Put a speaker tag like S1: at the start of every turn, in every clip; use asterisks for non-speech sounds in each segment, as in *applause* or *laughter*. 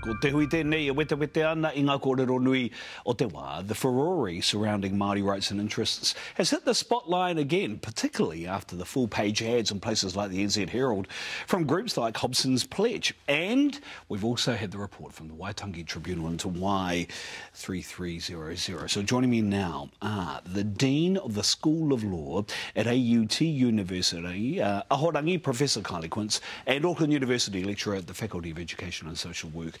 S1: Ko te hui tēnei e wete wete ana i ngā kōrero nui o te wā. The Ferrari surrounding Māori rights and interests has hit the spotlight again, particularly after the full-page ads in places like the NZ Herald from groups like Hobson's Pledge. And we've also had the report from the Waitangi Tribunal into why 3300. So joining me now are the Dean of the School of Law at AUT University, uh, Ahorangi, Professor Kylie Quince, and Auckland University lecturer at the Faculty of Education and Social Work,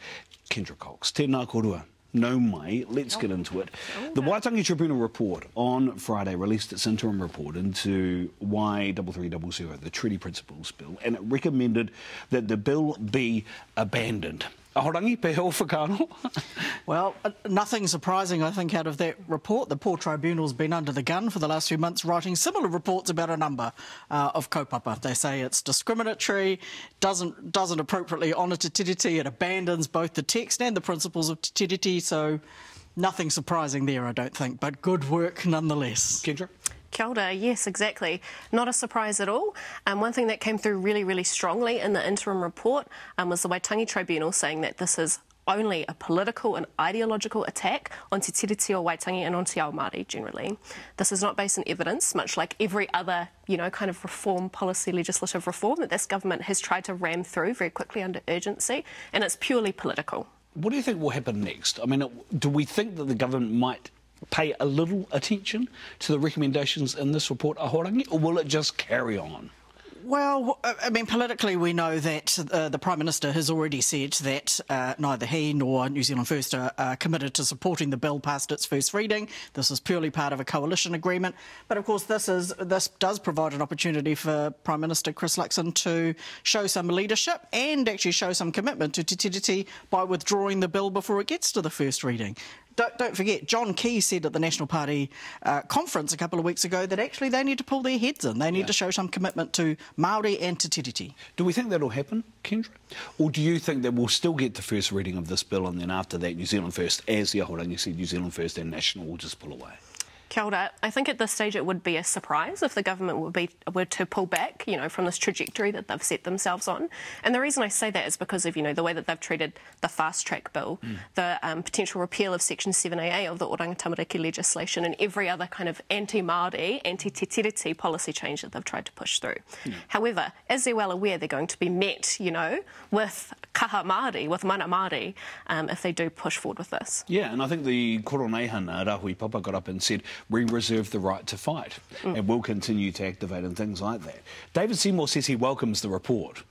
S1: Kendra Cox. Tēnā korua. No mai. Let's get into it. Oh, the Waitangi Tribunal report on Friday released its interim report into Wai 3300, the Treaty Principles Bill, and it recommended that the bill be abandoned. Ahorangi, peheo whakaro.
S2: Well, uh, nothing surprising, I think, out of that report. The poor tribunal's been under the gun for the last few months writing similar reports about a number uh, of kaupapa. They say it's discriminatory, doesn't, doesn't appropriately honour Te Tiriti, it abandons both the text and the principles of Te Tiriti, so nothing surprising there, I don't think, but good work nonetheless.
S1: Kendra?
S3: Kia ora, yes, exactly. Not a surprise at all. Um, one thing that came through really, really strongly in the interim report um, was the Waitangi Tribunal saying that this is only a political and ideological attack on Te Tiriti o Waitangi and on Te Ao Māori generally. This is not based on evidence, much like every other, you know, kind of reform policy, legislative reform that this government has tried to ram through very quickly under urgency, and it's purely political.
S1: What do you think will happen next? I mean, do we think that the government might pay a little attention to the recommendations in this report, Ahorangi, or will it just carry on?
S2: Well, I mean, politically, we know that uh, the Prime Minister has already said that uh, neither he nor New Zealand First are, are, committed to supporting the bill past its first reading. This is purely part of a coalition agreement. But of course, this is this does provide an opportunity for Prime Minister Chris Luxon to show some leadership and actually show some commitment to Te Tiriti by withdrawing the bill before it gets to the first reading don't, don't, forget, John Key said at the National Party uh, conference a couple of weeks ago that actually they need to pull their heads in. They need yeah. to show some commitment to Māori and Te Tiriti.
S1: Do we think that'll happen, Kendra? Or do you think that we'll still get the first reading of this bill and then after that New Zealand First, as the Ahorangi said, New Zealand First and National will just pull away?
S3: Kia ora. I think at this stage it would be a surprise if the government would be were to pull back, you know, from this trajectory that they've set themselves on. And the reason I say that is because of, you know, the way that they've treated the fast track bill, mm. the um, potential repeal of Section 7AA of the Oranga Tamariki legislation, and every other kind of anti-Māori, anti-te tiriti policy change that they've tried to push through. Mm. However, as they're well aware, they're going to be met, you know, with kaha Māori, with mana Māori, um, if they do push forward with this.
S1: Yeah, and I think the Koroneihana Rahui Papa got up and said, we reserve the right to fight mm. and will continue to activate and things like that. David Seymour says he welcomes the report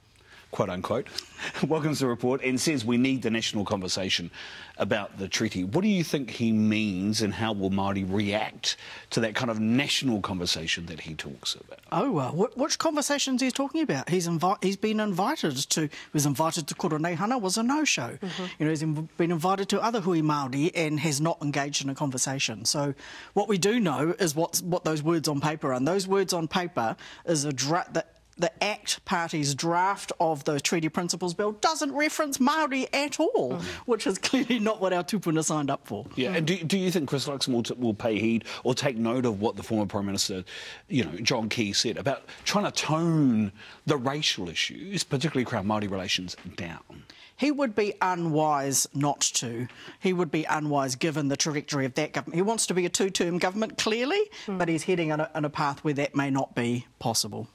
S1: quote unquote, *laughs* welcomes the report and says we need the national conversation about the treaty. What do you think he means and how will Māori react to that kind of national conversation that he talks about?
S2: Oh, well, which conversations he's talking about? He's, invi- he's been invited to, he was invited to Koroneihana, was a no-show. Mm-hmm. You know, he's been invited to other hui Māori and has not engaged in a conversation. So what we do know is what's, what those words on paper are. And those words on paper is a dra- that the ACT Party's draft of the Treaty Principles Bill doesn't reference Māori at all, mm. which is clearly not what our tupuna signed up for.
S1: Yeah, mm. and do, do you think Chris Luxon will, will pay heed or take note of what the former Prime Minister, you know, John Key said about trying to tone the racial issues, particularly around Māori relations, down?
S2: He would be unwise not to. He would be unwise given the trajectory of that government. He wants to be a two-term government, clearly, mm. but he's heading on a, on a, path where that may not be possible.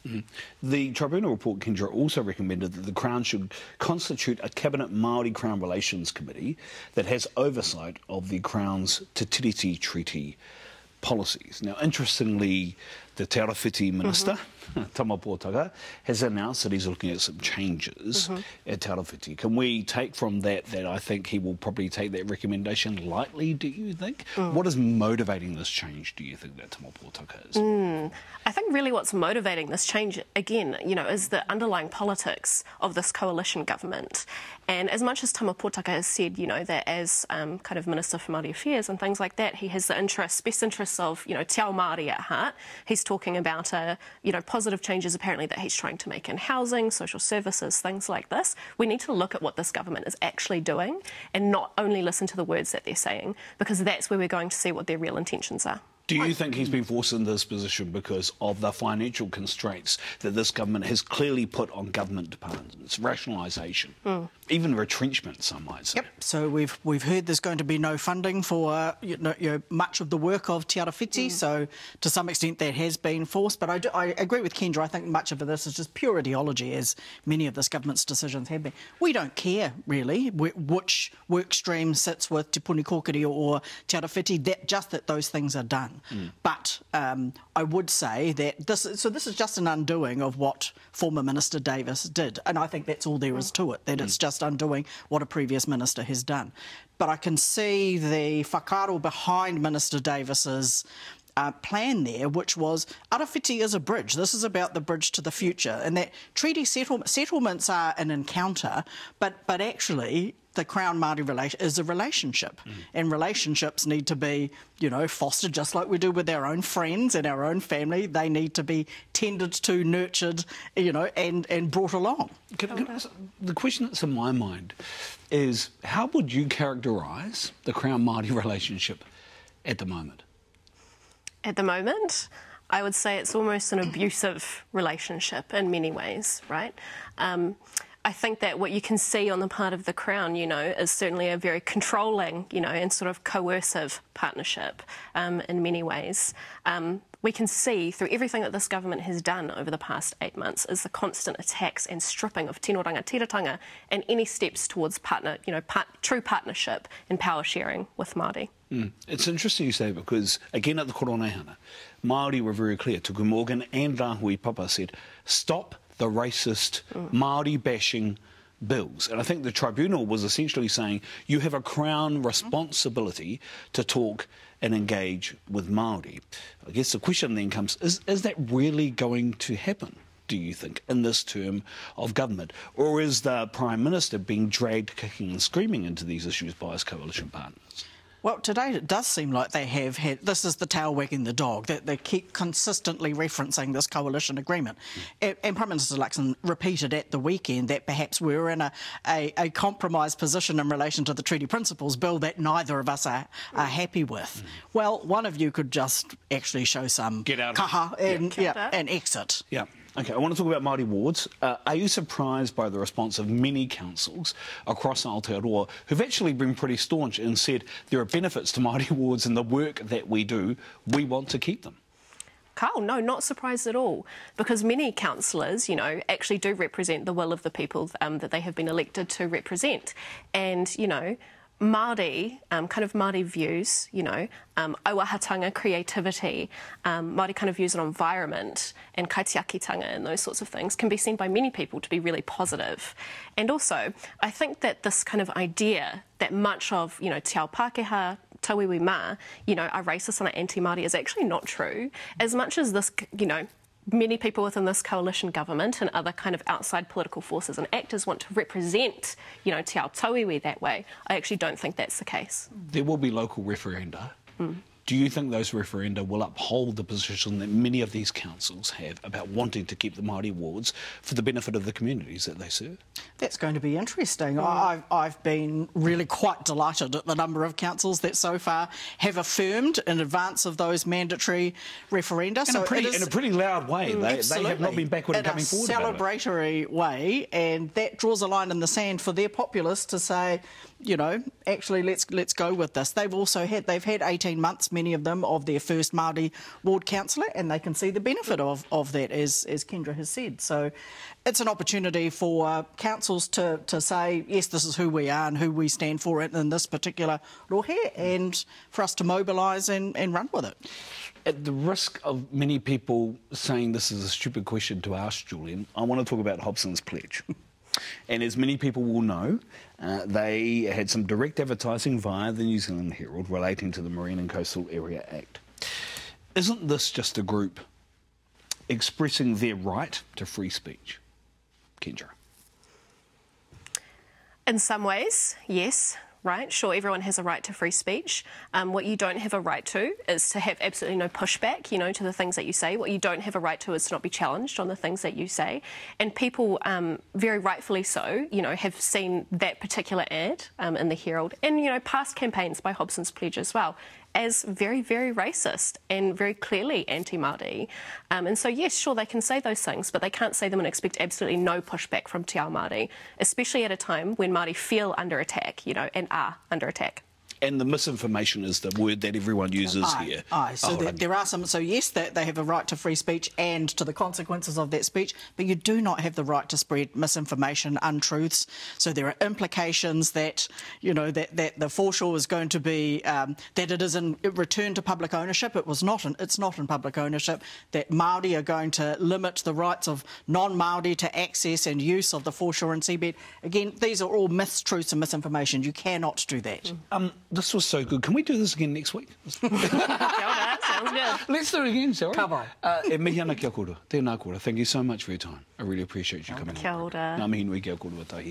S1: The Tribunal report, Kendra, also recommended that the Crown should constitute a Cabinet Māori Crown Relations Committee that has oversight of the Crown's Te Tiriti Treaty policies. Now, interestingly, the Te Minister, mm-hmm. *laughs* Tama Potaka, has announced that he's looking at some changes mm-hmm. at Te. Can we take from that that I think he will probably take that recommendation lightly, do you think? Mm. What is motivating this change, do you think, that Tama Potaka is?
S3: Mm. I think really what's motivating this change, again, you know, is the underlying politics of this coalition government. And as much as Tama Potaka has said, you know, that as um, kind of Minister for Māori Affairs and things like that, he has the interests, best interests of, you know, Te Ao Māori at heart. He's talking about, uh, you know, positive changes apparently that he's trying to make in housing, social services, things like this. We need to look at what this government is actually doing and not only listen to the words that they're saying, because that's where we're going to see what their real intentions are.
S1: Do you think he's been forced into this position because of the financial constraints that this government has clearly put on government departments, rationalisation, mm. even retrenchment, some might say?
S2: Yep. So we've we've heard there's going to be no funding for uh, you, know, you know, much of the work of Te Arawhiti, mm. so to some extent that has been forced. But I, do, I agree with Kendra. I think much of this is just pure ideology, as many of this government's decisions have been. We don't care really which work stream sits with Te Puni Kōkiri or Te Arawhiti. That just that those things are done. Mm. But um, I would say that this, so this is just an undoing of what former Minister Davis did. And I think that's all there is to it, that mm. it's just undoing what a previous minister has done. But I can see the whakaaro behind Minister Davis's uh, plan there, which was Arawhiti is a bridge. This is about the bridge to the future, and that treaty settle- settlements are an encounter, but but actually the Crown Māori relation is a relationship, mm. and relationships need to be, you know, fostered just like we do with our own friends and our own family. They need to be tended to, nurtured, you know, and and brought along.
S1: Can, can ask, the question that's in my mind is, how would you characterise the Crown Māori *laughs* relationship at the moment?
S3: At the moment. I would say it's almost an abusive relationship in many ways, right? Um, I think that what you can see on the part of the Crown, you know, is certainly a very controlling, you know, and sort of coercive partnership um, in many ways. Um, we can see through everything that this government has done over the past eight months is the constant attacks and stripping of tino rangatiratanga and any steps towards partner, you know, part, true partnership and power sharing with Māori.
S1: Mm. It's interesting you say because, again, at the Koroneihana, Māori were very clear. Tuku Morgan and Rahui Papa said, stop the racist, mm. Māori bashing bills. And I think the tribunal was essentially saying you have a Crown responsibility to talk and engage with Māori. I guess the question then comes is, is that really going to happen? Do you think, in this term of government? Or is the Prime Minister being dragged kicking and screaming into these issues by his coalition partners?
S2: Well, today it does seem like they have had. This is the tail wagging the dog that they keep consistently referencing this coalition agreement. Mm. And, and, Prime Minister Luxon repeated at the weekend that perhaps we're in a, a, a compromised position in relation to the treaty principles bill that neither of us are, are happy with. Mm. Well, one of you could just actually show some
S1: get out
S2: kaha and, yeah. yeah, and exit.
S1: Yeah. Okay, I want to talk about Māori wards. Uh, are you surprised by the response of many councils across Aotearoa who've actually been pretty staunch and said there are benefits to Māori *laughs* wards and the work that we do, we want to keep them?
S3: Carl, no, not surprised at all, because many councillors, you know, actually do represent the will of the people um, that they have been elected to represent. And, you know, Māori, um, kind of Māori views, you know, um, creativity, um, Māori kind of views on environment and kaitiakitanga and those sorts of things can be seen by many people to be really positive. And also, I think that this kind of idea that much of, you know, Te Ao Pākehā, Tauiwi Ma, you know, are racist and are anti-Māori is actually not true. As much as this, you know, many people within this coalition government and other kind of outside political forces and actors want to represent, you know, Te Ao Tauiwi that way. I actually don't think that's the case.
S1: There will be local referenda. Mm. Do you think those referenda will uphold the position that many of these councils have about wanting to keep the Māori wards for the benefit of the communities that they serve?
S2: That's going to be interesting. Mm. I've, I've been really quite delighted at the number of councils that so far have affirmed in advance of those mandatory referenda.
S1: In, so a, pretty, in a pretty loud way. They, they, have not been backward in, coming forward.
S2: In a celebratory way, and that draws a line in the sand for their populace to say, you know, actually let's let's go with this. They've also had they've had 18 months, many of them, of their first Māori ward councillor, and they can see the benefit of, of that, as as Kendra has said. So it's an opportunity for councils to, to say, yes, this is who we are and who we stand for in, in this particular rohe, and for us to mobilise and, and run with it.
S1: At the risk of many people saying this is a stupid question to ask, Julian, I want to talk about Hobson's pledge. *laughs* And as many people will know, uh, they had some direct advertising via the New Zealand Herald relating to the Marine and Coastal Area Act. Isn't this just a group expressing their right to free speech? Kendra.
S3: In some ways, yes. Right? Sure, everyone has a right to free speech. Um, what you don't have a right to is to have absolutely no pushback, you know, to the things that you say. What you don't have a right to is to not be challenged on the things that you say. And people, um, very rightfully so, you know, have seen that particular ad um, in the Herald and, you know, past campaigns by Hobson's Pledge as well as very, very racist and very clearly anti Māori. Um, and so, yes, sure, they can say those things, but they can't say them and expect absolutely no pushback from Te Ao Māori, especially at a time when Māori feel under attack, you know, and are under attack
S1: and the misinformation is the word that everyone uses
S2: aye,
S1: here.
S2: Aye, so oh, there, there, are some. So yes, that they have a right to free speech and to the consequences of that speech, but you do not have the right to spread misinformation, untruths. So there are implications that you know that, that the foreshore is going to be um, that it is in return to public ownership. It was not. In, it's not in public ownership. That Maori are going to limit the rights of non-Maori to access and use of the foreshore and seabed. Again, these are all myths, truths, and misinformation. You cannot do that.
S1: Um, this was so good. Can we do this again next week? *laughs*
S3: Sounds good.
S1: Let's do it again, Sarah.
S2: Come on.
S1: Uh, e mihi ana kia kora. Tēnā kora. Thank you so much for your time. I really appreciate you coming.
S3: Kia ora.
S1: Ngā mihi nui kia kora watahi.